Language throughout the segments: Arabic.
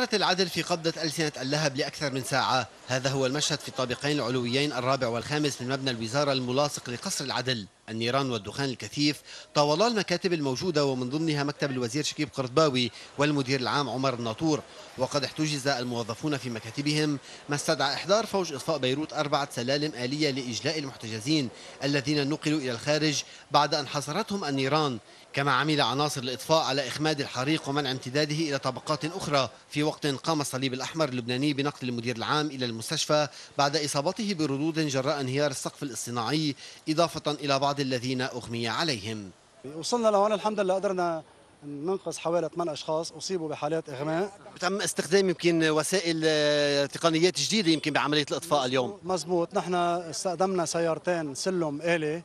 استمرت العدل في قبضة ألسنة اللهب لأكثر من ساعة. هذا هو المشهد في الطابقين العلويين الرابع والخامس من مبنى الوزارة الملاصق لقصر العدل. النيران والدخان الكثيف. طاولا المكاتب الموجودة ومن ضمنها مكتب الوزير شكيب قرطباوي والمدير العام عمر الناطور. وقد احتجز الموظفون في مكاتبهم ما استدعى إحضار فوج إطفاء بيروت أربعة سلالم آلية لإجلاء المحتجزين الذين نقلوا إلى الخارج بعد أن حصرتهم النيران. كما عمل عناصر الإطفاء على إخماد الحريق ومنع امتداده إلى طبقات أخرى في وقت قام الصليب الأحمر اللبناني بنقل المدير العام إلى المستشفى بعد إصابته بردود جراء انهيار السقف الاصطناعي إضافة إلى بعض الذين أغمي عليهم. وصلنا لهون الحمد لله قدرنا ننقذ حوالي 8 أشخاص أصيبوا بحالات إغماء. تم استخدام يمكن وسائل تقنيات جديدة يمكن بعملية الإطفاء اليوم. مزبوط نحن استخدمنا سيارتين سلم آلي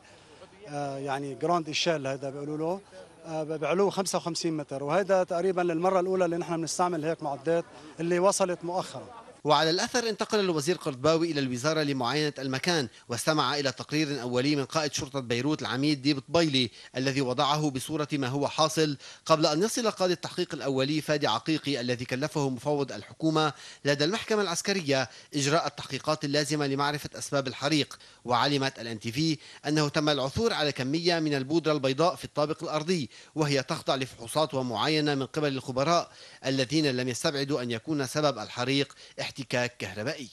آه، يعني grande échelle هذا بيقولوا له آه، بعلو 55 متر. وهذا تقريبا للمرة الأولى اللي نحن بنستعمل هيك معدات اللي وصلت مؤخرا. وعلى الأثر انتقل الوزير قرطباوي إلى الوزارة لمعاينة المكان واستمع إلى تقرير أولي من قائد شرطة بيروت العميد ديب طبيلي الذي وضعه بصورة ما هو حاصل قبل أن يصل قاضي التحقيق الأولي فادي عقيقي الذي كلفه مفوض الحكومة لدى المحكمة العسكرية إجراء التحقيقات اللازمة لمعرفة أسباب الحريق. وعلمت الان تي في أنه تم العثور على كمية من البودرة البيضاء في الطابق الأرضي وهي تخضع لفحوصات ومعاينة من قبل الخبراء الذين لم يستبعدوا أن يكون سبب الحريق احتكاك كهربائي